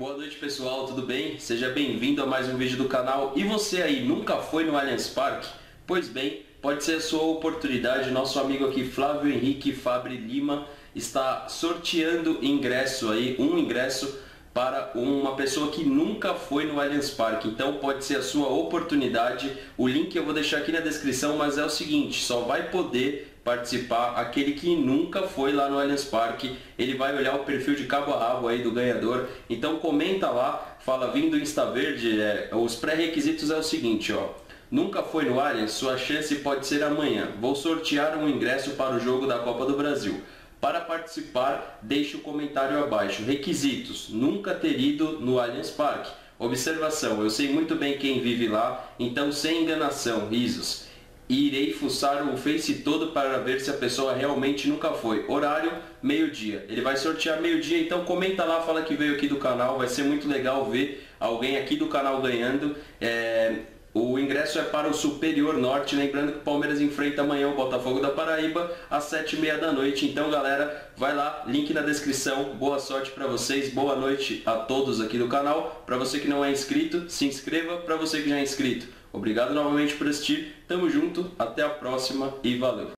Boa noite pessoal, tudo bem? Seja bem-vindo a mais um vídeo do canal. E você aí, nunca foi no Allianz Parque? Pois bem, pode ser a sua oportunidade. Nosso amigo aqui, Flávio Henrique Fabri Lima, está sorteando ingresso aí, um ingresso para uma pessoa que nunca foi no Allianz Parque. Então pode ser a sua oportunidade. O link eu vou deixar aqui na descrição, mas é o seguinte, só vai poder participar aquele que nunca foi lá no Allianz Parque. Ele vai olhar o perfil de cabo a rabo aí do ganhador. Então comenta lá, fala vindo do Insta Verde, é, os pré-requisitos é o seguinte, ó. Nunca foi no Allianz? Sua chance pode ser amanhã. Vou sortear um ingresso para o jogo da Copa do Brasil. Para participar, deixe o comentário abaixo. Requisitos: nunca ter ido no Allianz Parque. Observação: eu sei muito bem quem vive lá, então sem enganação, risos e irei fuçar o Face todo para ver se a pessoa realmente nunca foi. Horário, meio-dia. Ele vai sortear meio-dia, então comenta lá, fala que veio aqui do canal. Vai ser muito legal ver alguém aqui do canal ganhando. É... O ingresso é para o Superior Norte, lembrando que o Palmeiras enfrenta amanhã o Botafogo da Paraíba às sete e meia da noite. Então, galera, vai lá, link na descrição. Boa sorte para vocês, boa noite a todos aqui do canal. Para você que não é inscrito, se inscreva. Para você que já é inscrito, Obrigado novamente por assistir, tamo junto, até a próxima e valeu!